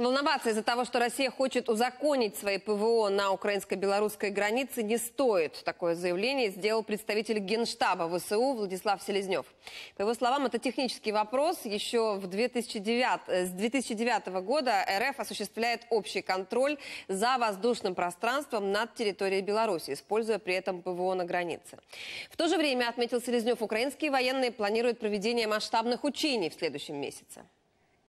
Волноваться из-за того, что Россия хочет узаконить свои ПВО на украинско-белорусской границе, не стоит. Такое заявление сделал представитель Генштаба ВСУ Владислав Селезнев. По его словам, это технический вопрос. Еще в 2009, э, с 2009 года РФ осуществляет общий контроль за воздушным пространством над территорией Беларуси, используя при этом ПВО на границе. В то же время, отметил Селезнев, украинские военные планируют проведение масштабных учений в следующем месяце.